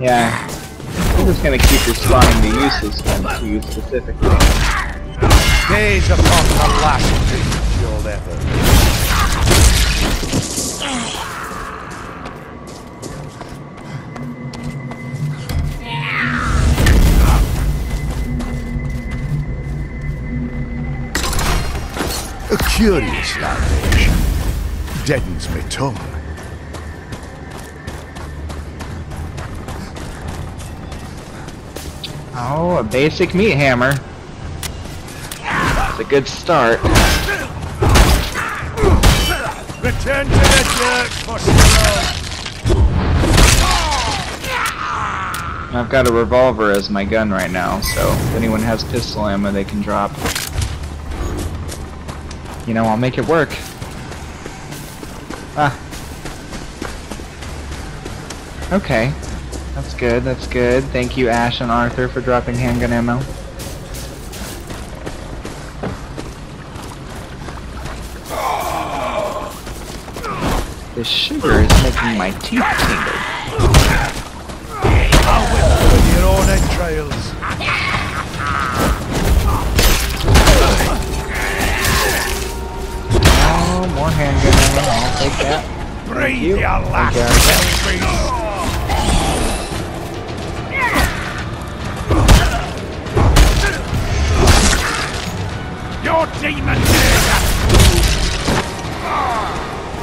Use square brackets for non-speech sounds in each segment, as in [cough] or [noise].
Yeah. I'm just gonna keep responding to uses then to you specifically. Gaze upon the last of your effort. A curious libation. Deadens my tongue. Oh, a basic meat hammer. It's a good start. Return to the dirt! I've got a revolver as my gun right now, so if anyone has pistol ammo they can drop. You know, I'll make it work. Ah. Okay. That's good, that's good. Thank you Ash and Arthur for dropping handgun ammo. The sugar is making my teeth tingle. With your own entrails. Oh, more handgun ammo. I'll take that. Breathe you. your last demon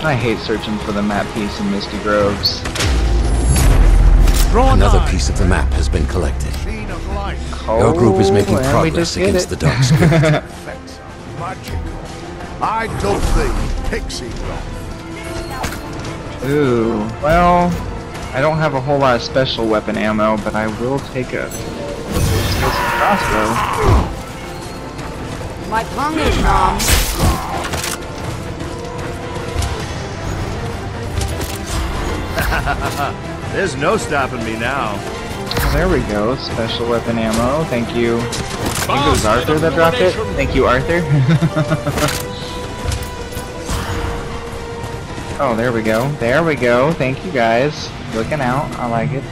I hate searching for the map piece in Misty Groves. Draw Another piece of the map has been collected. Sheen. Your group is oh, making Oh, and we progress against it. the Dark Spirit. Effects are magical. I Pixie God. Ooh, well, I don't have a whole lot of special weapon ammo, but I will take a crossbow. My tongue is numb. There's no stopping me now. There we go, special weapon ammo. Thank you. I think it was Arthur that dropped it. Thank you, Arthur. [laughs] oh, there we go. There we go. Thank you guys. Looking out. I like it.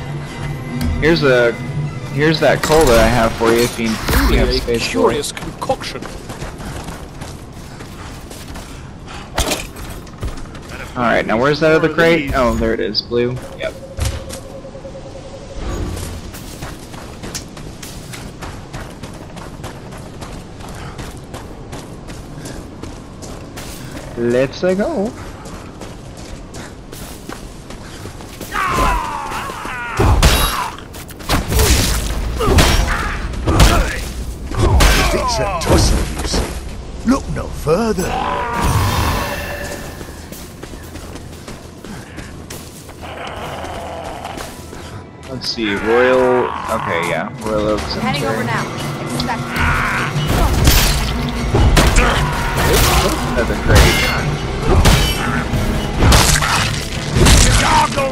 Here's a here's that cola I have for you if you, if you have Truly a for it. curious concoction. Alright, now where's that other crate? Oh, there it is. Blue. Yep. Let's uh, go. See. Royal. Okay, yeah. Royal Oak Heading over now. Expect Another crate.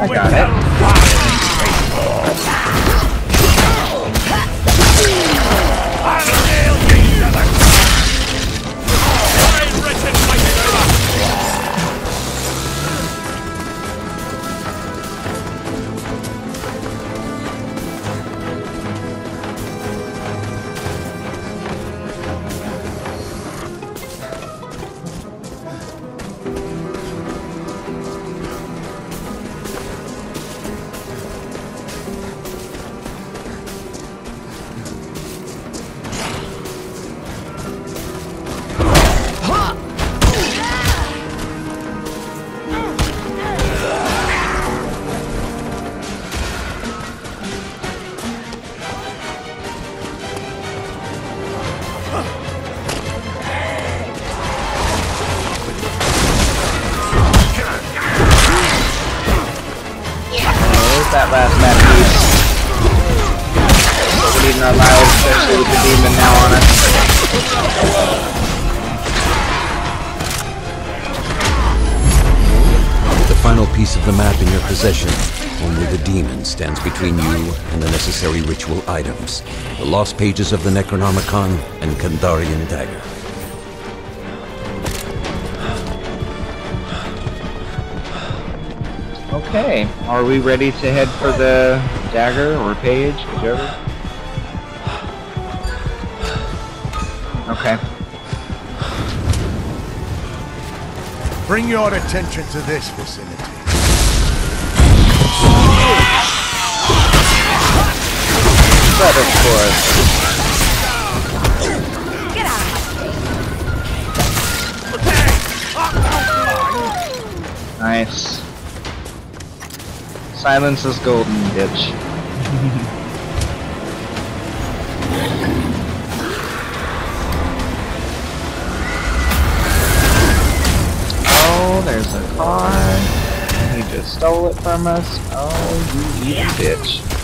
I got it. Between you and the necessary ritual items. The lost pages of the Necronomicon and Kandarian dagger. Okay, are we ready to head for the dagger or page, whichever? Okay. Bring your attention to this vicinity. Set of course. Get out Nice. Silence is golden, bitch. [laughs] oh, there's a car. He just stole it from us. Oh, you evil bitch.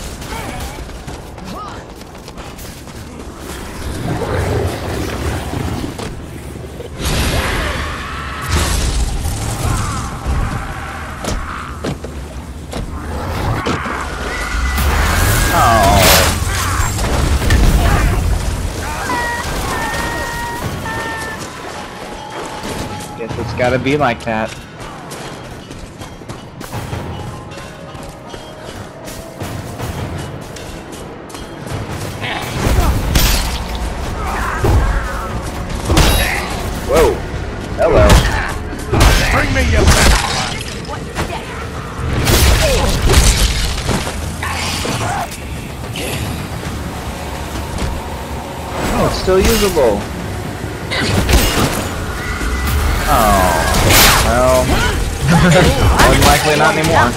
Be like that. Whoa. Hello. Bring me your best. Oh, it's still usable. More than likely not anymore.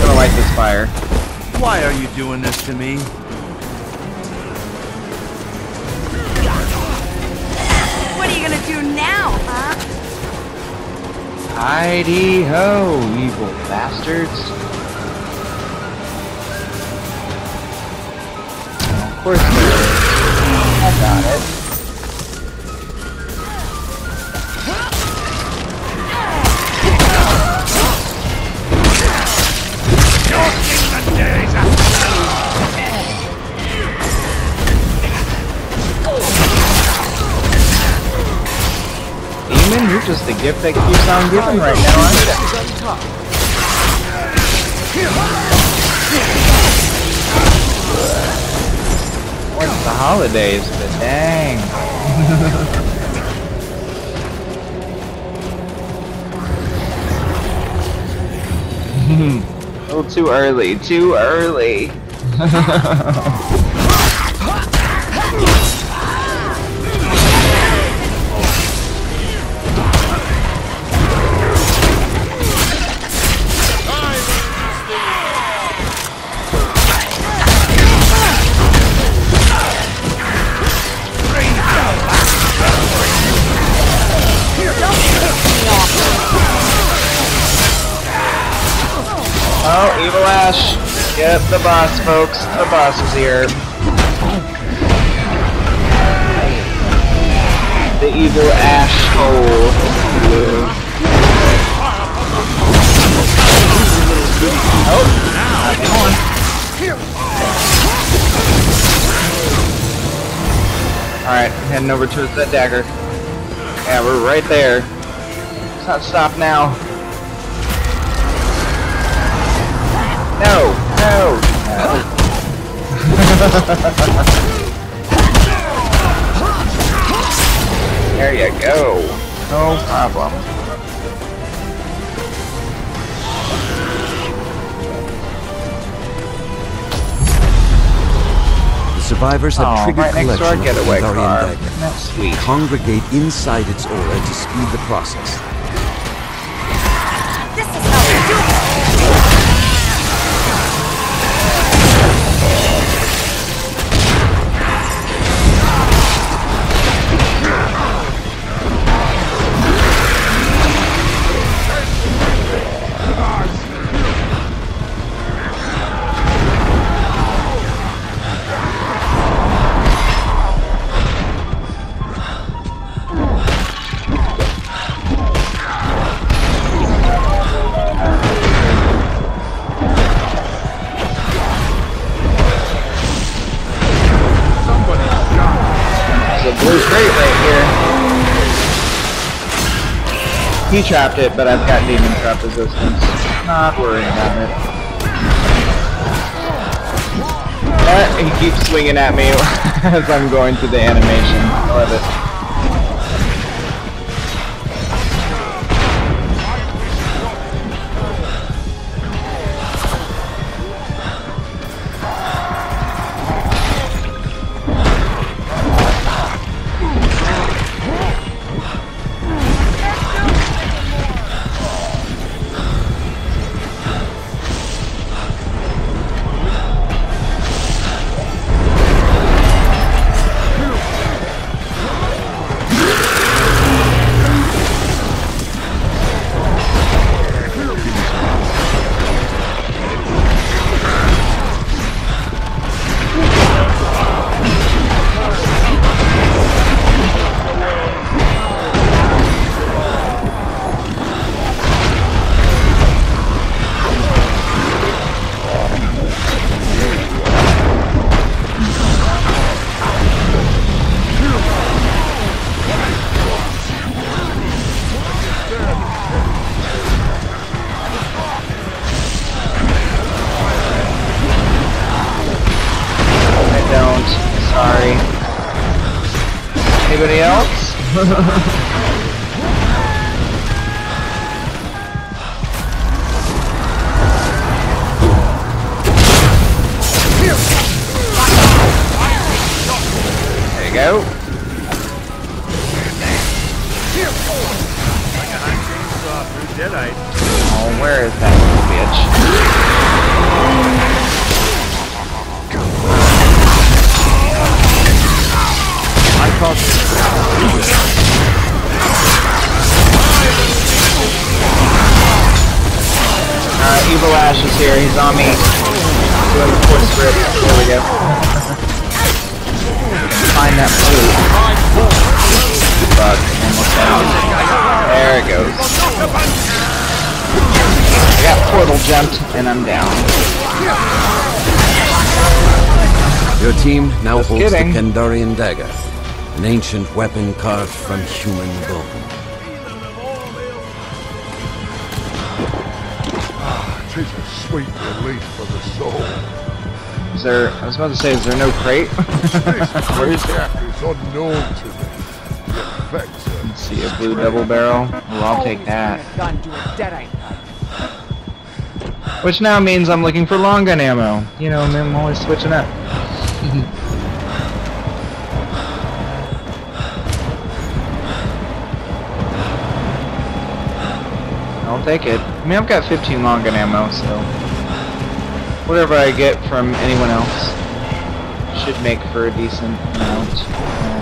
Gonna light this fire. Why are you doing this to me? Heidi ho, evil bastards. Of course I got it. Just the gift that keeps on giving right now, aren't you? What's the holidays, but dang. [laughs] A little too early, too early. [laughs] Oh, Yep, the boss, folks. The boss is here. The evil ash hole. Oh, going. Alright, heading over towards that dagger. Yeah, we're right there. Let's not stop now. No, no, no. [laughs] there you go. No problem. The survivors have Oh, triggered right next to our collection of getaway Kandarian car. dagger. Isn't that sweet? Congregate inside its aura to speed the process. He trapped it, but I've got demon trap resistance. Not worrying about it. But he keeps swinging at me [laughs] as I'm going through the animation. I love it. Ancient weapon carved from human bone. Ah, Tis a sweet relief for the soul. Is there, I was about to say, is there no crate? [laughs] Where is that? It's unknown to me. The effects are Let's see, a blue double barrel. Well, I'll take that. Gun to a deadite. Which now means I'm looking for long gun ammo. You know, I'm always switching up. [laughs] I'll take it. I mean, I've got 15 long gun ammo, so whatever I get from anyone else should make for a decent amount.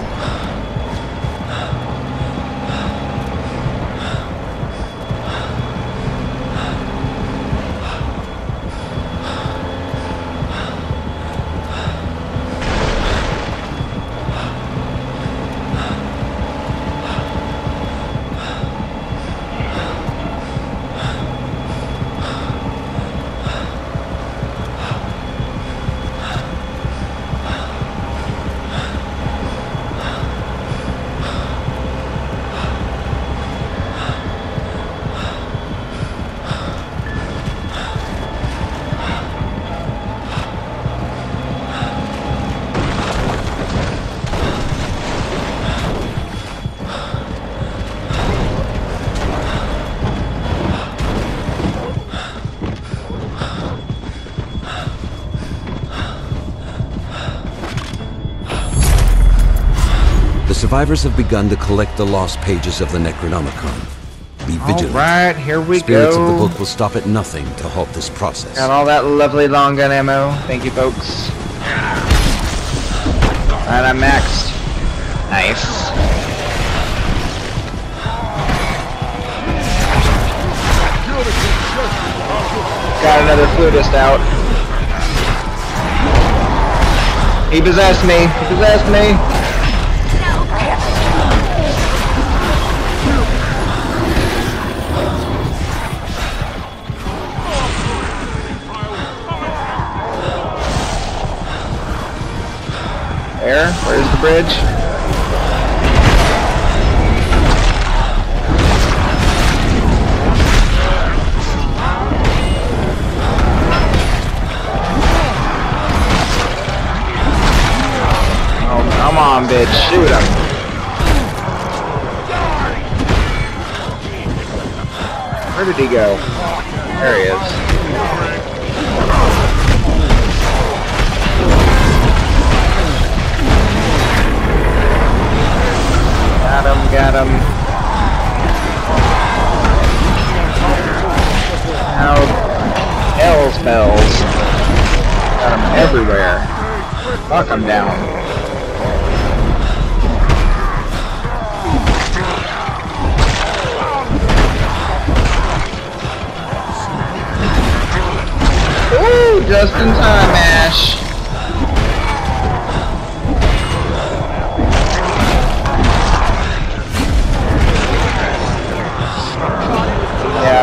Survivors have begun to collect the lost pages of the Necronomicon. Be vigilant. Alright, here we Spirits go. of the book will stop at nothing to halt this process. Got all that lovely long gun ammo. Thank you, folks. And I'm maxed. Nice. Got another flutist out. He possessed me. He possessed me. air. Where's the bridge? Oh, come on, bitch. Shoot him. Where did he go? There he is. Got him. How hell's bells. Got him everywhere. Fuck him down. Ooh, just in time, Ash.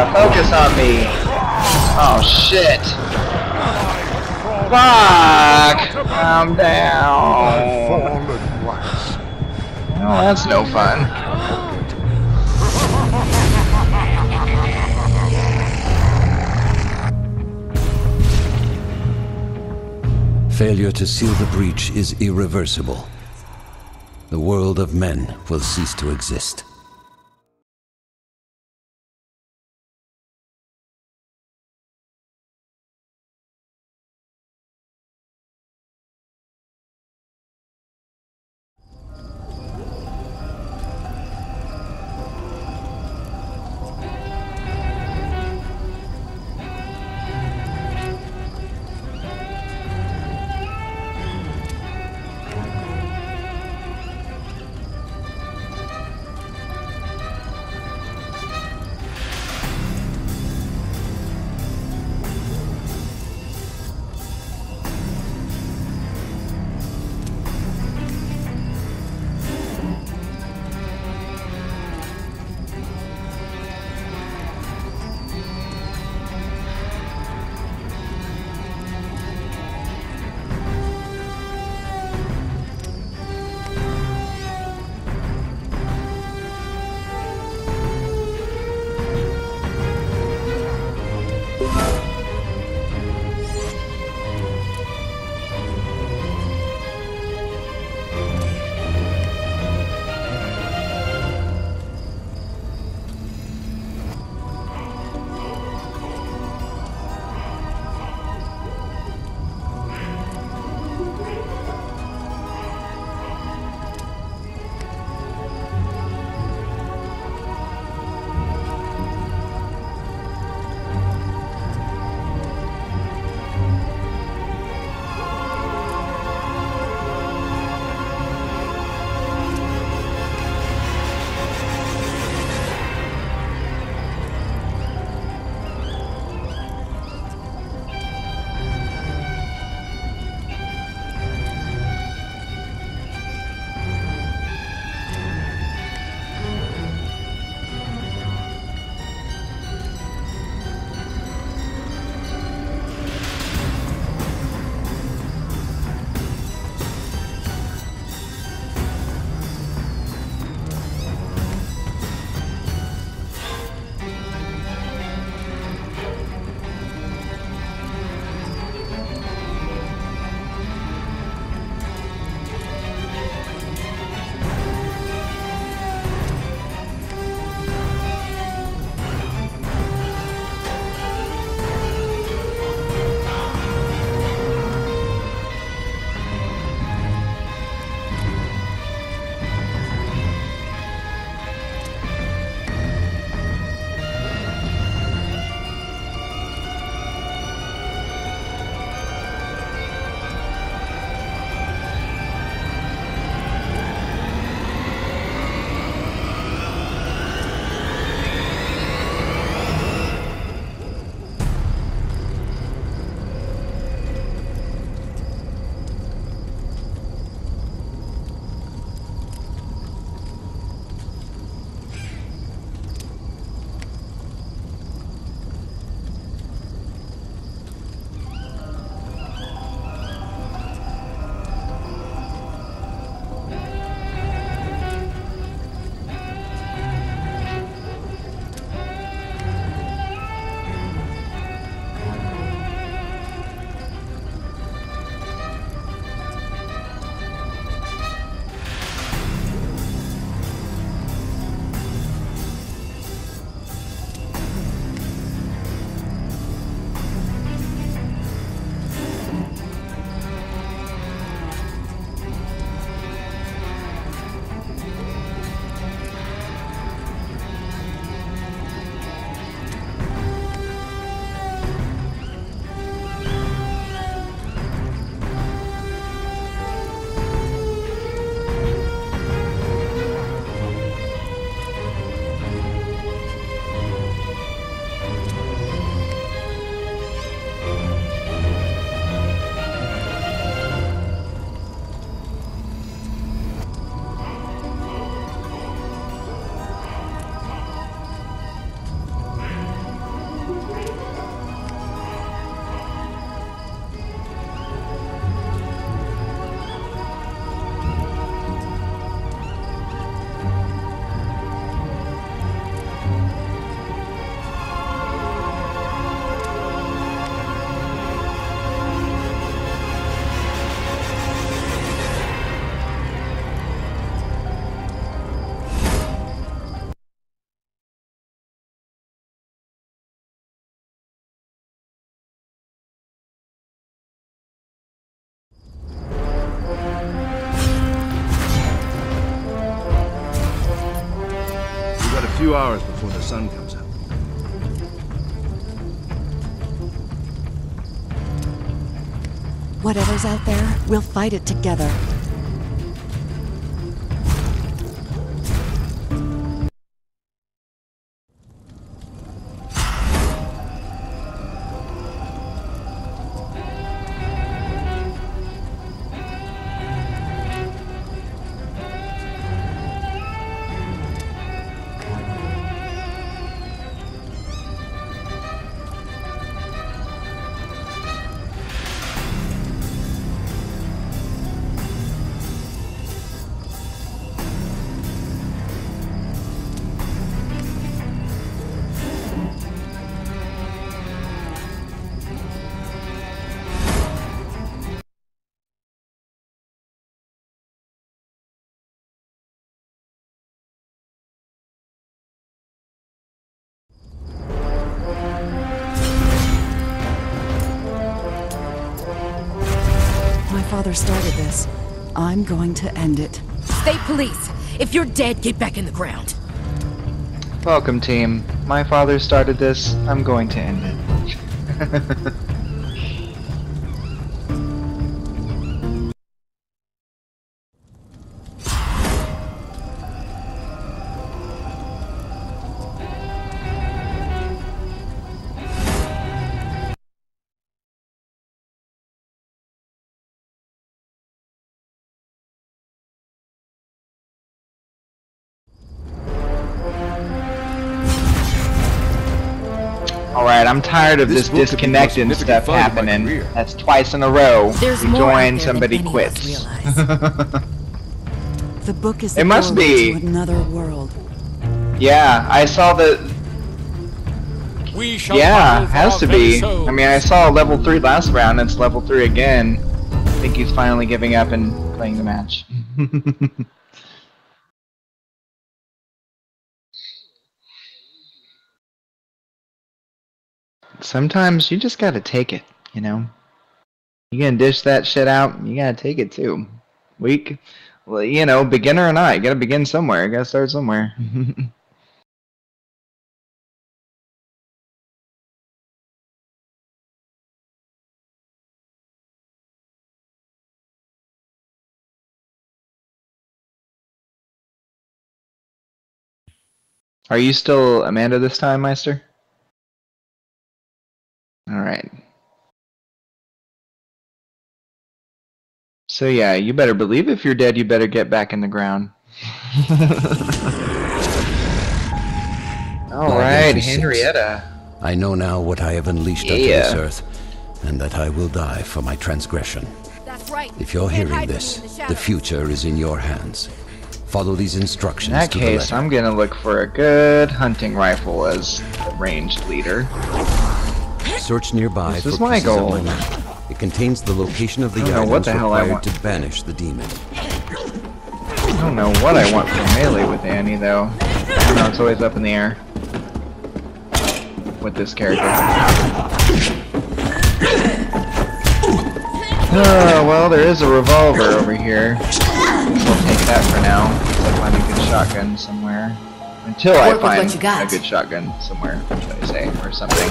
Focus on me. Oh shit. Fuck! Calm down. Once. Oh, that's no fun. Failure to seal the breach is irreversible. The world of men will cease to exist. Few hours before the sun comes up. Whatever's out there, we'll fight it together. Father started this. I'm going to end it. State police. If you're dead, get back in the ground. Welcome, team. My father started this. I'm going to end it. [laughs] I'm tired of This this, book could be the most disconnecting stuff find of my happening. That's twice in a row. There's we join, there somebody quits. of us realize. [laughs] The book is It the must be. to another world. yeah, I saw the. We shall Yeah, has to be. souls. I mean, I saw level 3 last round, it's level 3 again. I think he's finally giving up and playing the match. [laughs] Sometimes you just gotta take it, you know? You gonna dish that shit out, you gotta take it too. Weak, well, you know, beginner or not, you gotta begin somewhere, you gotta start somewhere. [laughs] Are you still Amanda this time, Meister? Alright. So yeah, you better believe if you're dead, you better get back in the ground. [laughs] Alright. Henrietta. I know now what I have unleashed onto this earth, and that I will die for my transgression. That's right. If you're can't hearing this, the the future is in your hands. Follow these instructions In that to the case, letter. I'm gonna look for a good hunting rifle as the ranged leader. Search nearby This for is my pieces of goal. my map. It contains the location of the I don't items what the hell I required want. to banish the demon. I don't know what I want for melee with Annie though. I don't know, it's always up in the air. With this character. Oh, well, there is a revolver over here. We'll take that for now. I'll find a good shotgun somewhere. Until I Work what find you got. a good shotgun somewhere, should I say, or something.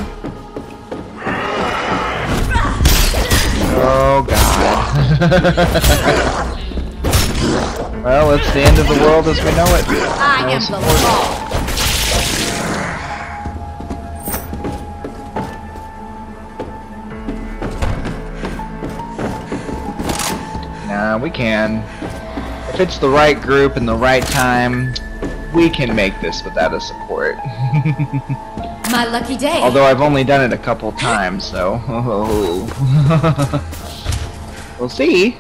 Oh god. [laughs] well, it's the end of the world as we know it. I am the law. Nah, we can. If it's the right group and the right time, we can make this without a support. [laughs] My lucky day. Although I've only done it a couple times, so. [laughs] we'll see.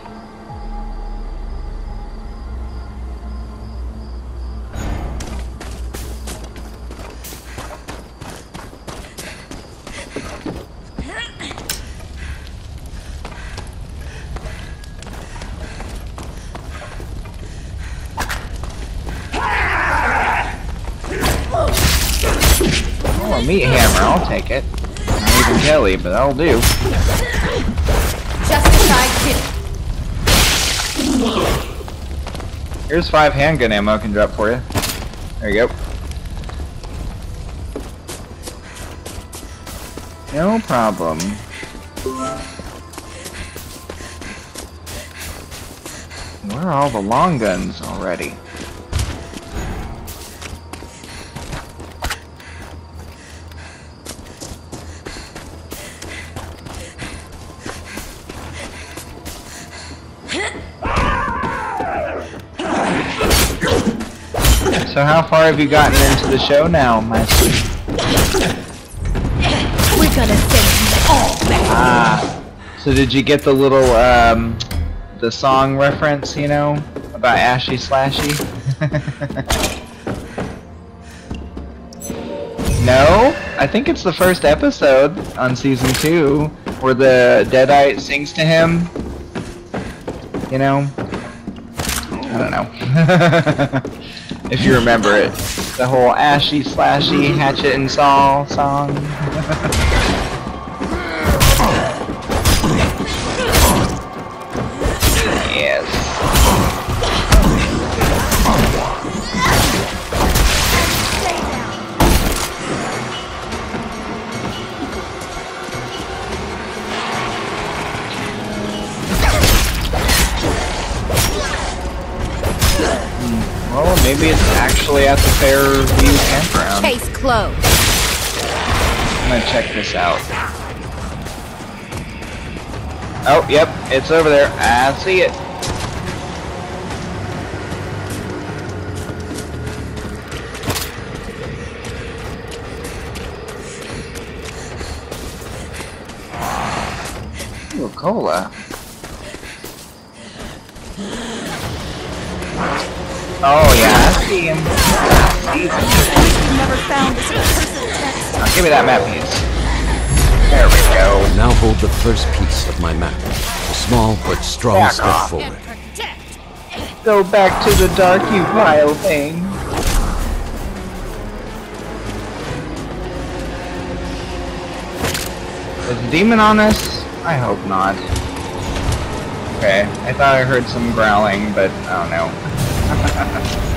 that'll do. Here's five handgun ammo I can drop for you. There you go. No problem. Where are all the long guns already? So how far have you gotten into the show now, my sweet? We're gonna send you all back. Ah. So did you get the little um the song reference, you know, about Ashy Slashy? [laughs] no? I think it's the first episode on season two where the Deadite sings to him. You know? I don't know. [laughs] if you remember it. The whole Ashy Slashy Hatchet and Saw song. [laughs] Fairview campground. Case closed. I'm gonna check this out. Oh, yep, it's over there. I see it. Ooh, cola. Oh yeah, I see him. I see him. Never found this accursed text. Now, give me that map piece. There we go. Now hold the first piece of my map. A small but strong Back step off. forward. Go back to the dark, you vile thing. Is a demon on us? I hope not. Okay, I thought I heard some growling, but I don't know. [laughs]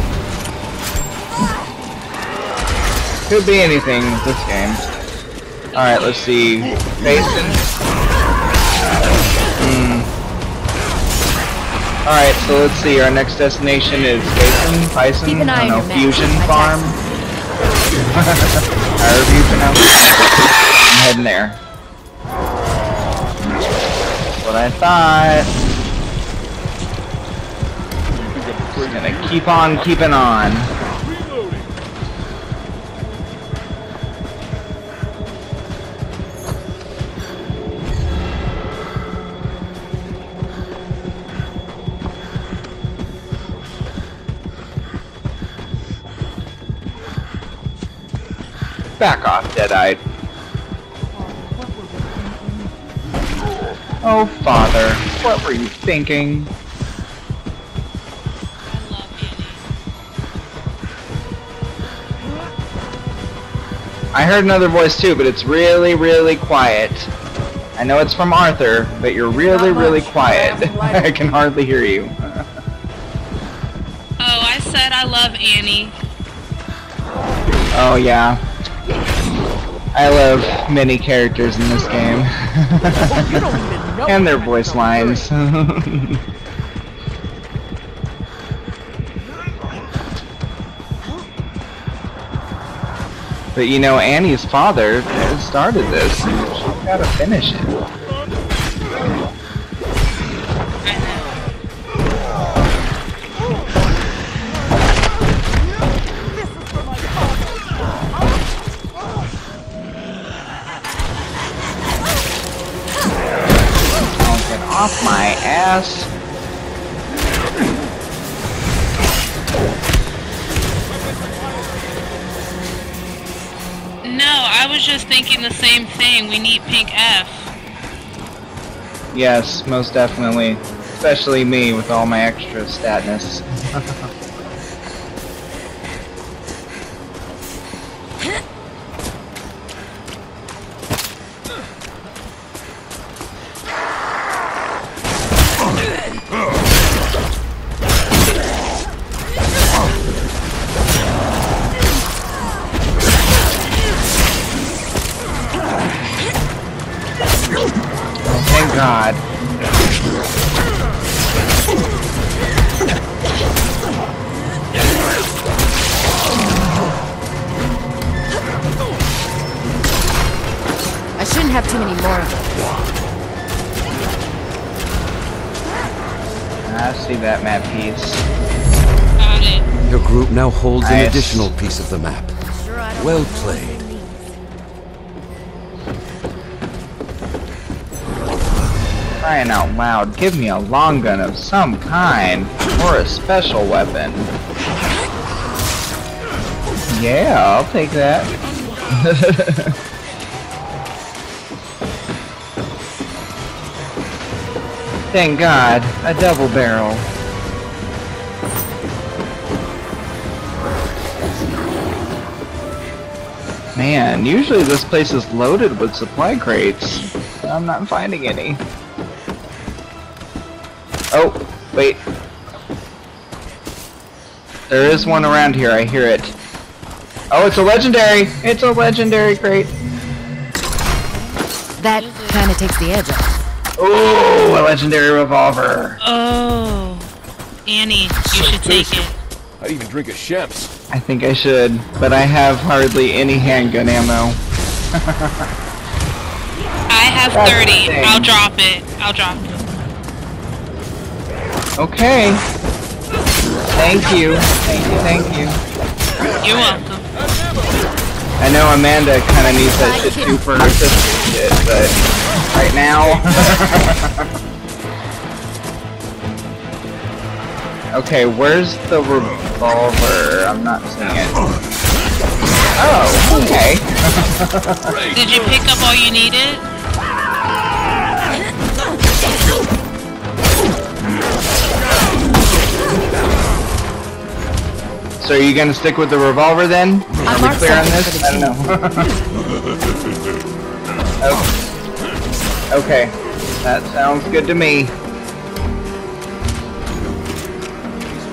Could be anything with this game. Alright, let's see. Basin. Hmm. Alright, so let's see. Our next destination is Basin, Bison, Keep an I don't know. Fusion Farm. [laughs] However you pronounce it. I'm heading there. That's what I thought. Just gonna keep on keeping on. Back off, Deadite. Oh, father, what were you thinking? I heard another voice too, but it's really, really quiet. I know it's from Arthur, but you're really, really quiet. [laughs] I can hardly hear you. Oh, I said I love Annie. Oh yeah. I love many characters in this game. [laughs] and their voice lines. [laughs] but you know, Annie's father started this. She's gotta finish it. No, I was just thinking the same thing. We need Pink F. Yes, most definitely. Especially me with all my extra statness. [laughs] additional piece of the map. Well played. Crying out loud, give me a long gun of some kind, or a special weapon. Yeah, I'll take that. [laughs] Thank God, a double barrel. Man, usually this place is loaded with supply crates. I'm not finding any. Oh, wait. There is one around here, I hear it. Oh, it's a legendary! It's a legendary crate! That kind of takes the edge off. Oh, a legendary revolver! Oh. Annie, you should take it. I'd even drink a Shemps. I think I should, but I have hardly any handgun ammo. I have That's 30. I'll drop it. I'll drop it. Okay. Thank you. Thank you, thank you. You're welcome. I know Amanda kind of needs that shit too for her sister shit, but right now. [laughs] okay, where's the revolver? I'm not seeing it. Oh, okay. [laughs] Did you pick up all you needed? So are you gonna stick with the revolver then? Are I we clear on this? I don't know. [laughs] Oh. okay, that sounds good to me.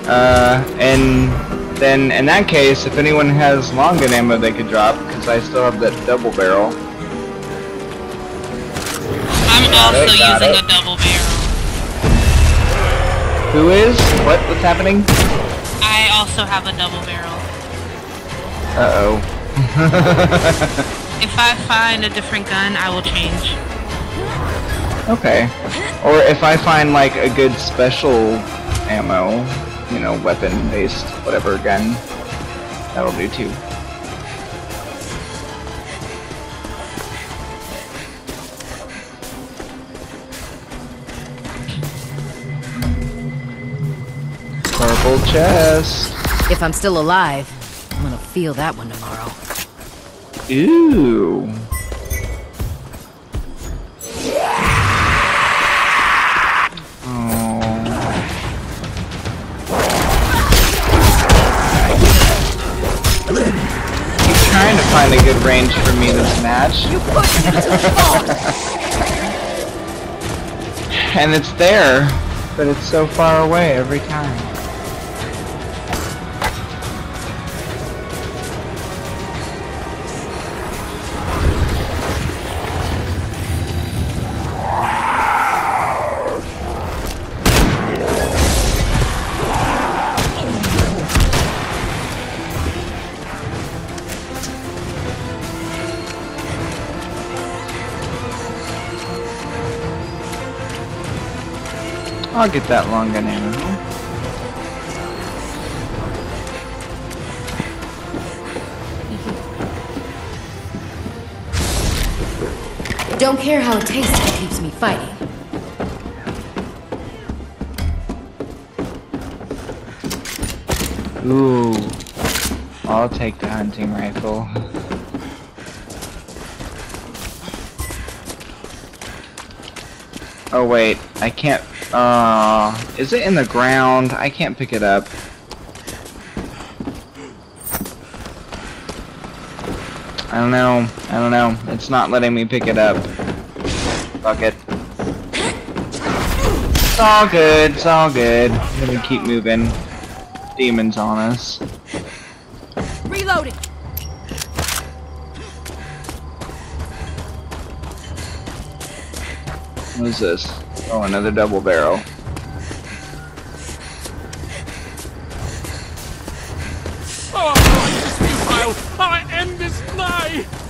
Uh, and then in that case, if anyone has long gun ammo they could drop, because I still have that double barrel. I'm also it, using it. a double barrel. Who is? What? What's happening? I also have a double barrel. Uh-oh. If I find a different gun, I will change. Okay. Or if I find like a good special ammo, you know, weapon-based whatever gun, that'll do too. Purple chest. If I'm still alive, I'm gonna feel that one tomorrow. Ooh. Find a good range for me this match. [laughs] and it's there, but it's so far away every time. I'll get that long gun ammo. [laughs] Don't care how it tastes it keeps me fighting. Ooh. I'll take the hunting rifle. Oh wait, I can't, uh, is it in the ground? I can't pick it up. I don't know, I don't know, it's not letting me pick it up. Fuck it. It's all good, it's all good. I'm gonna keep moving. Demons on us. Reloading! What is this? Oh, another double barrel. Oh, just futile! End!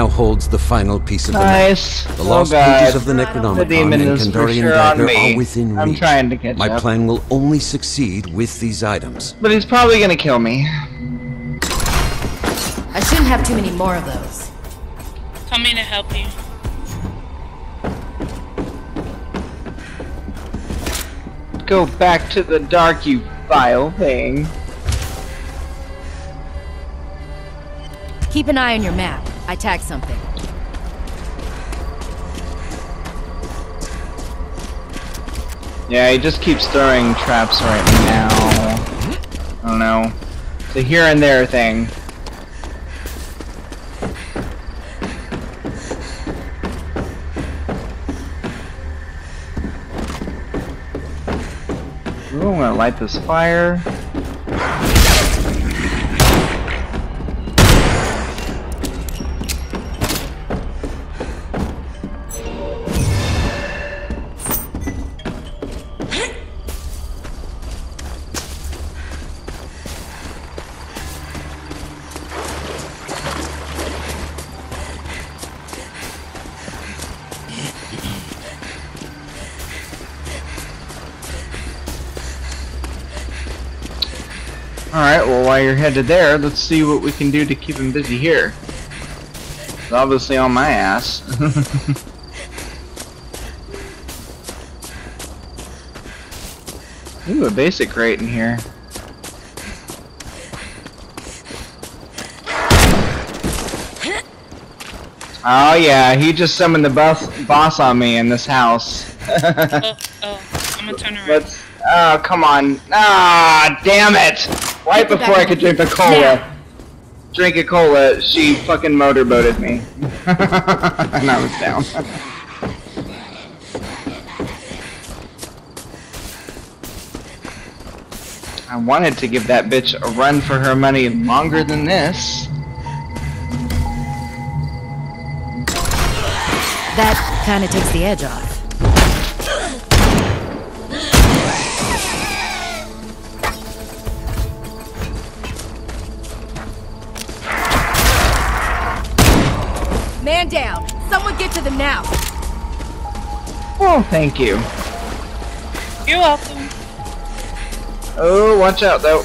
Now holds the final piece of the Nice. map. The Oh, lost God. pages of the The Necronomicon demon and is for Kandarian sure on Dagger are within I'm reach. trying to catch My up. plan will only succeed with these items. But he's probably gonna kill me. I shouldn't have too many more of those. Coming to help you. Go back to the dark, you vile thing. Keep an eye on your map. I tagged something. Yeah, he just keeps throwing traps right now. I don't know. It's a here and there thing. Ooh, I'm gonna light this fire. Alright, well while you're headed there, let's see what we can do to keep him busy here. He's obviously on my ass. [laughs] Ooh, a basic crate in here. Oh yeah, he just summoned the boss boss on me in this house. Oh, oh, I'm gonna turn around. Let's. Oh, come on. Ah, damn it! Right Get before I could drink a the- cola, Now. drink a cola, she fucking motorboated me. and I was down. I wanted to give that bitch a run for her money longer than this. That kind of takes the edge off. Oh, thank you. You're welcome. Oh, watch out though.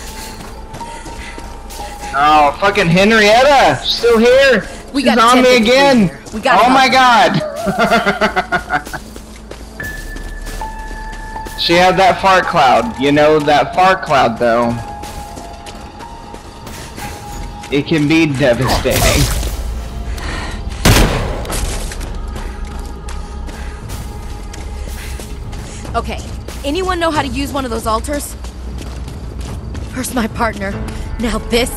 Oh, fucking Henrietta! Still here! We She's got on me again! here. We gotta oh my god! [laughs] she had that fart cloud. You know that fart cloud though. It can be devastating. Okay, anyone know how to use one of those altars? First my partner, now this.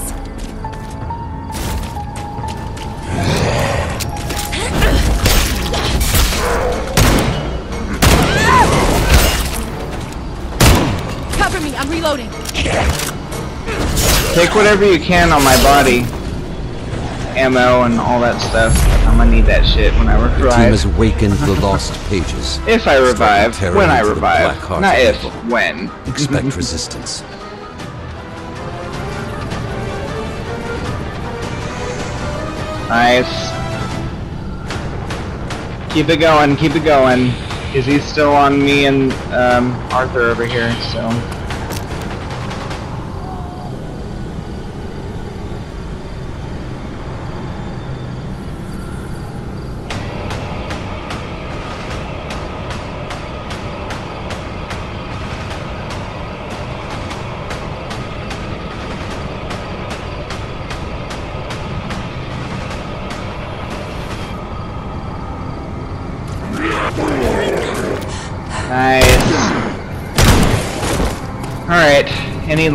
Cover me, I'm reloading. Take whatever you can on my body. Ammo and all that stuff. I'm gonna need that shit when I Your team revive. has awakened the lost pages. [laughs] If I revive. When I revive. Not if, people. when. [laughs] Expect resistance. Nice. Keep it going, keep it going. Because he's still on me and um, Arthur over here, so.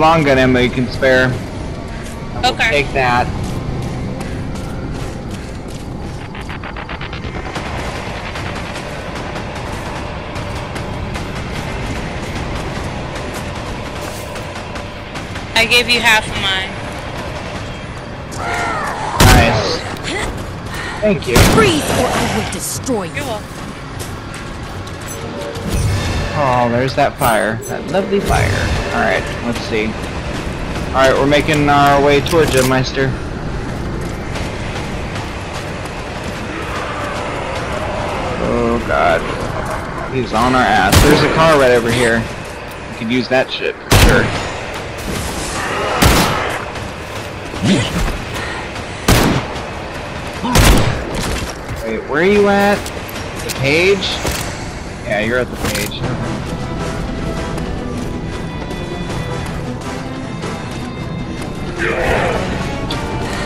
Long gun ammo you can spare. Okay. Take that. I gave you half of mine. Nice. Thank you. Breathe or I will destroy you. Oh, there's that fire. That lovely fire. Alright, let's see. Alright, we're making our way towards you, Meister. Oh god. He's on our ass. There's a car right over here. We could use that shit for sure. Wait, where are you at? The page? Yeah, you're at the page.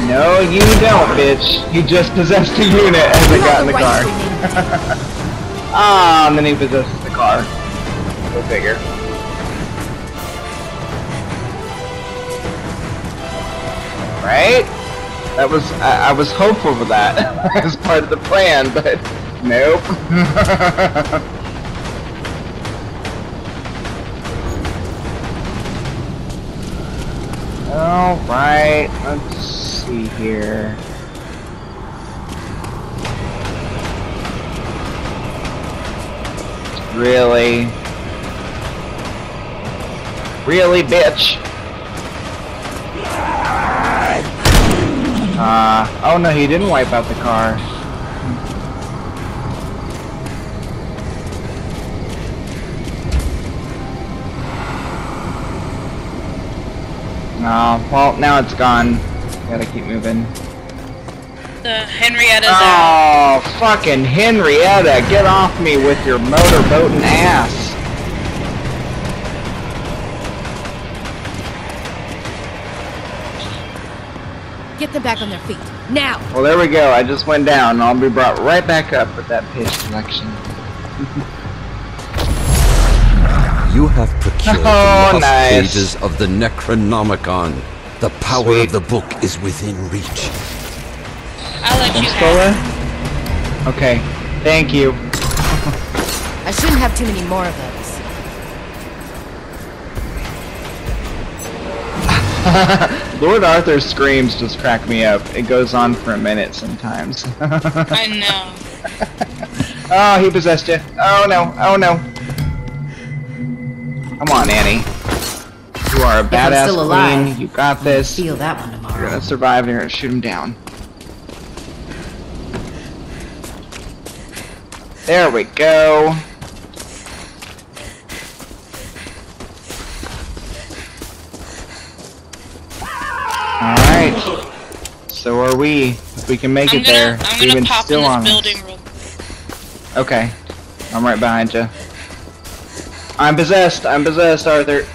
No, you don't, bitch. You just possessed a unit as I You got in the car. [laughs] Ah, and then he possesses the car. Go figure. Right? That was I, I was hopeful for that [laughs] as part of the plan, but nope. [laughs] Alright, let's see here. Really? Really, bitch? Uh, oh no, he didn't wipe out the car. No, well, now it's gone. Gotta keep moving. The Henrietta's oh, out. Oh, fucking Henrietta, get off me with your motorboating ass. Get them back on their feet. Now! Well, there we go. I just went down, I'll be brought right back up with that pitch collection. [laughs] You have procured [laughs] Oh, the lost nice. pages of the Necronomicon. The power Sweet. of the book is within reach. I'll let you Thanks, have. Okay, thank you. I shouldn't have too many more of those. [laughs] Lord Arthur's screams just crack me up. It goes on for a minute sometimes. [laughs] I know. oh, he possessed you. Oh no, oh no. Come on, Annie. You are a I'm badass still alive, queen. You got this. Feel that one tomorrow. You're tomorrow. gonna survive and you're gonna shoot him down. There we go. Alright. So are we. If we can make I'm it gonna, there. I'm gonna Steven's pop in still this on us. building real Okay. I'm right behind you. I'm possessed. I'm possessed, Arthur.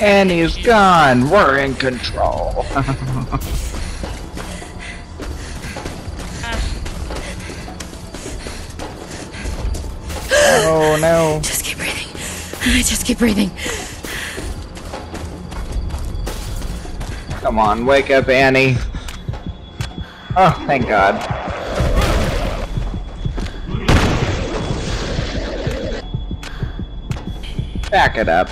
And he's gone. We're in control. [laughs] oh no. Just keep breathing. Just keep breathing. Come on, wake up, Annie. Oh, thank God. Back it up.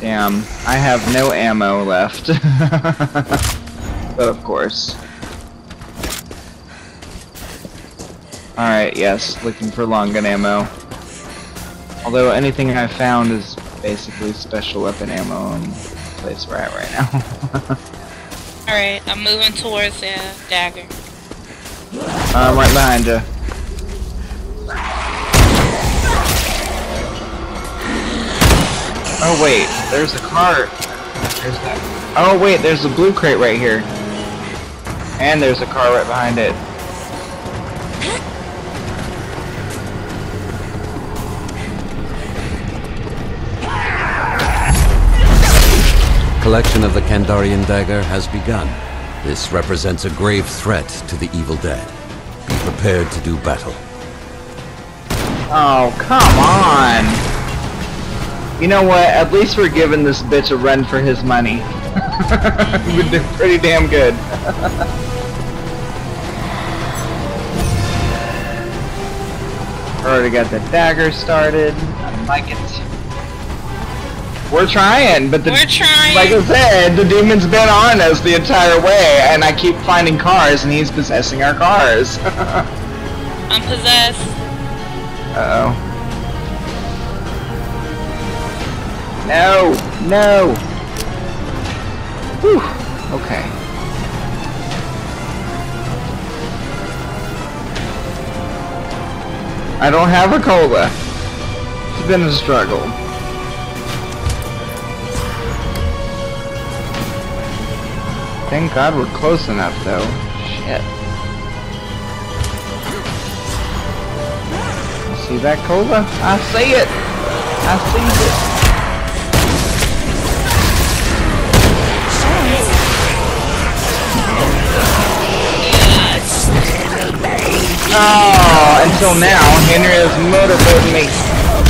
Damn, I have no ammo left. [laughs] but of course. Alright, yes, looking for long gun ammo. Although anything I found is basically special weapon ammo the place we're at right now. [laughs] Alright, I'm moving towards the dagger. I'm right behind you. Oh wait, there's a cart. There's that. Oh wait, there's a blue crate right here. And there's a car right behind it. Collection of the Kandarian dagger has begun. This represents a grave threat to the evil dead. Be prepared to do battle. Oh, come on! You know what? At least we're giving this bitch a run for his money. [laughs] we did pretty damn good. [laughs] Already got the dagger started. I like it. We're trying, but the We're trying. like I said, the demon's been on us the entire way, and I keep finding cars, and he's possessing our cars. [laughs] I'm possessed. Uh oh. No, no. Whew. Okay. I don't have a cola. It's been a struggle. Thank God we're close enough, though. Shit. See that cola? I see it. I see it. Oh, until now, Henry is motivating me.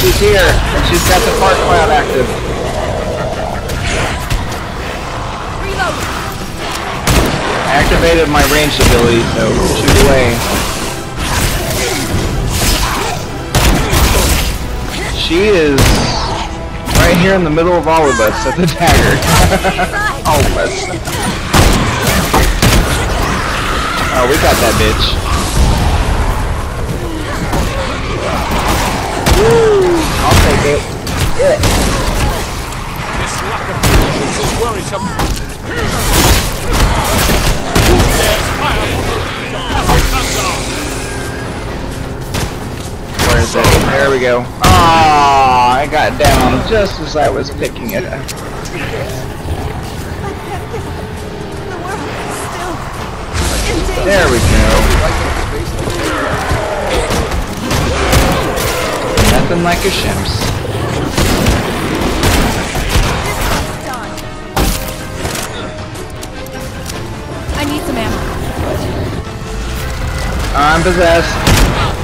She's here, and she's got the park cloud active. Activated my range ability, so shoot away. She is right here in the middle of all of us at the dagger. [laughs] all of us. Oh, we got that bitch. Woo! I'll take it. Yeah. This lack of patience is worrisome. Where is it? There we go. Ah, I got down just as I was picking it up. There we go. Nothing like a Shemps. Need some ammo. I'm possessed.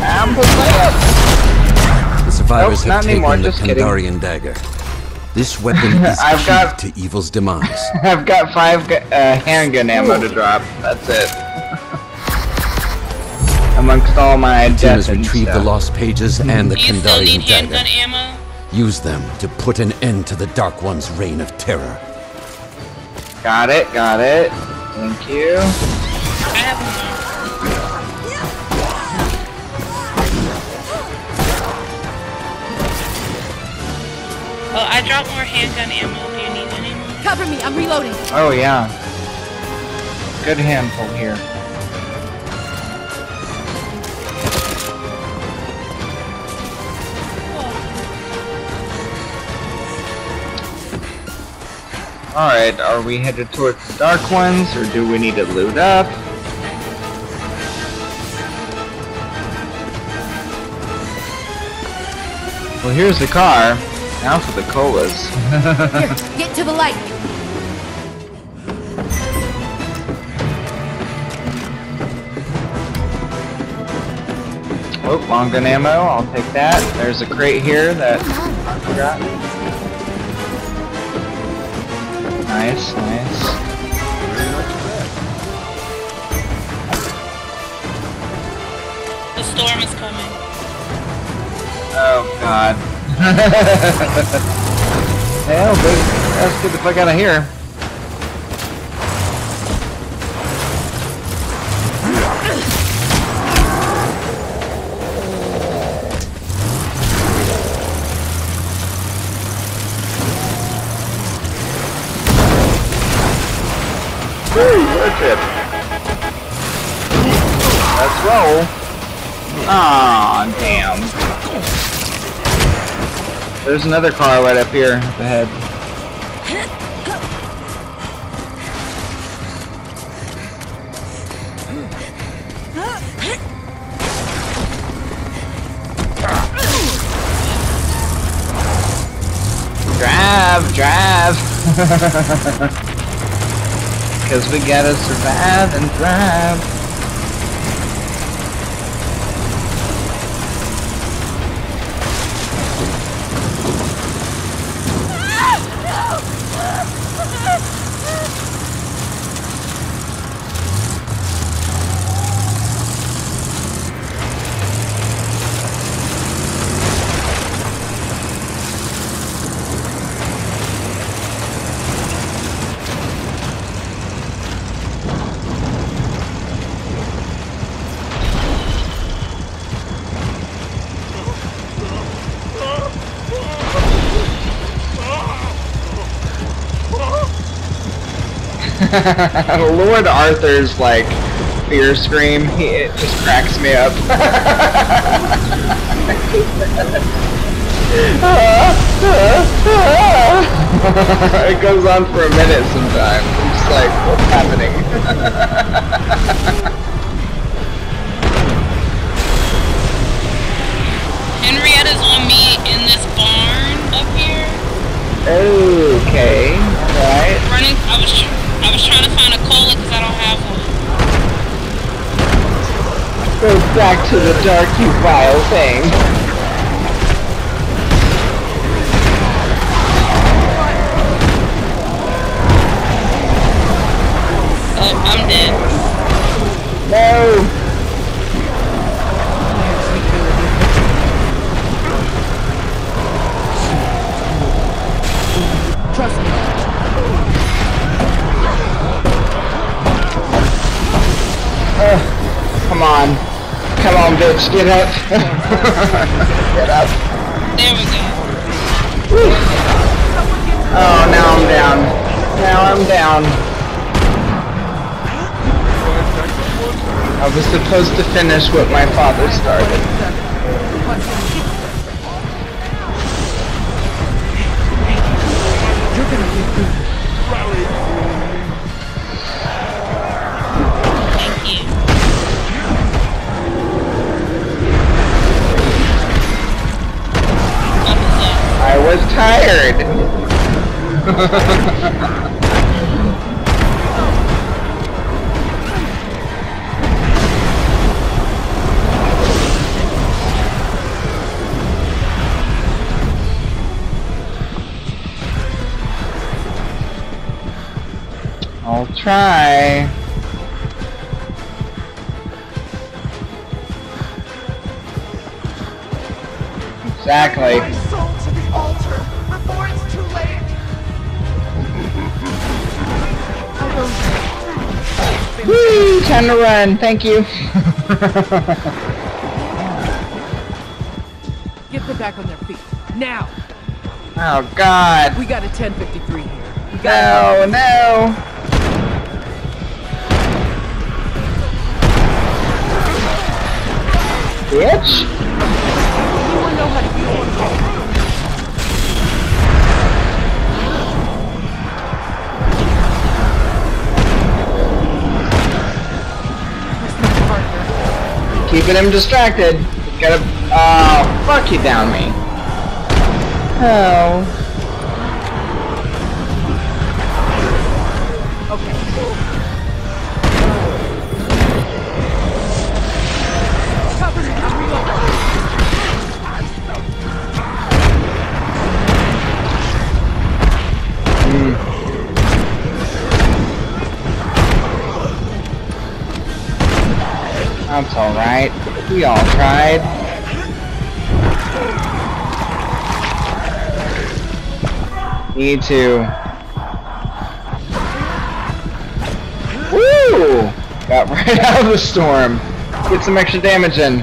I'm possessed. The survivors Nope, have not anymore, taken the just. Kandarian dagger. This [laughs] weapon is I've key got- to evil's demise. [laughs] I've got five uh, handgun ammo to drop. That's it. [laughs] Amongst all my The team death has and retrieved the lost pages and the Do you still need Kandarian dagger. ammo? Use them to put an end to the Dark One's reign of terror. Got it, got it. Thank you. I have more. Oh, I dropped more handgun ammo. Do you need any more? Cover me, I'm reloading. Oh yeah. Good handful here. Alright, are we headed towards the dark ones, or do we need to loot up? Well, here's the car. Now for the colas. Here, get to the light. Oh, long gun ammo, I'll take that. There's a crate here that I forgot. Nice, nice. The storm is coming. Oh god. [laughs] Hell, big. Let's get the fuck out of here. Road. Let's roll. Aw, damn. There's another car right up here up ahead. Drive, drive. [laughs] Because we gotta survive and thrive. [laughs] Lord Arthur's like fear scream, he, it just cracks me up. [laughs] it goes on for a minute sometimes. I'm just like, what's happening? [laughs] Henrietta's on me in this barn up here. okay, alright. Running. I was. I was trying to find a cola because I don't have one. Go back to the dark you vile thing. Oh, I'm dead. No! Bitch, get up. get up. There we go. Oh, now I'm down. Now I'm down. I was supposed to finish what my father started. Was tired. I'll try. Exactly. Time to run. Thank you. Get them back on their feet. Now! oh God. We got a 1053 here. We got No, no. Bitch. Keeping him distracted. Gotta. Oh, fuck you down me. Oh. That's alright. We all tried. Me too. Woo! Got [laughs] right out of the storm. Get some extra damage in.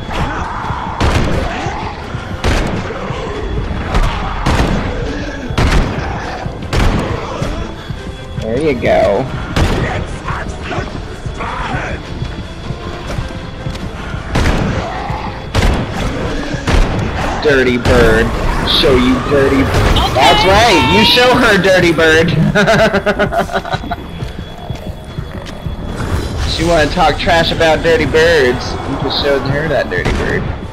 There you go. Dirty bird. Show you dirty bird. That's right, you show her dirty bird. [laughs] she wanna talk trash about dirty birds. You just showed her that dirty bird.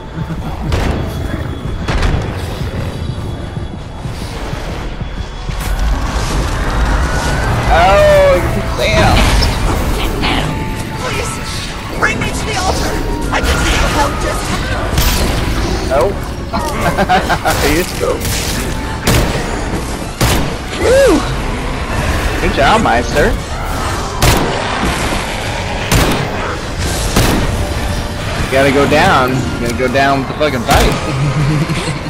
Good job, Meister. You gotta go down. You gotta go down with the fucking fight. [laughs]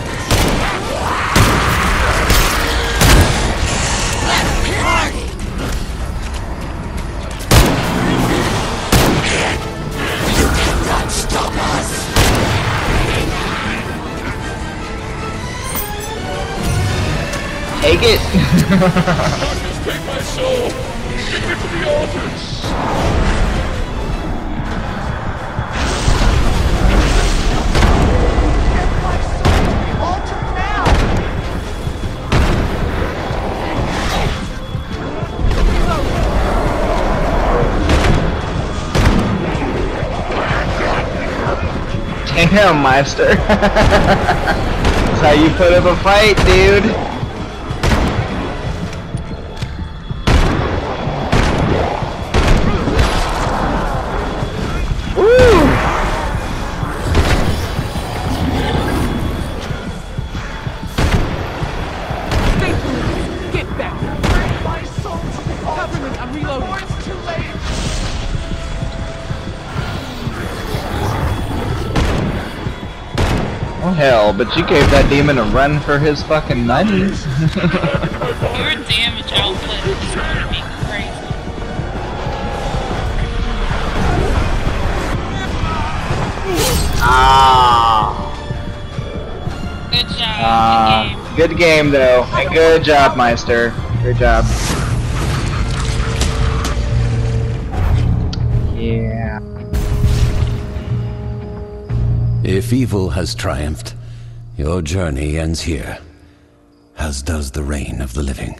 Take it! [laughs] Take my soul! Take it to the altars! Damn, Meister. [laughs] That's how you put up a fight, dude. But you gave that demon a run for his fucking money. Your damage output is gonna be crazy. ah. Good job. Ah. good game. Good game though. And good job, Meister. Good job. Yeah. If evil has triumphed, your journey ends here, as does the reign of the living.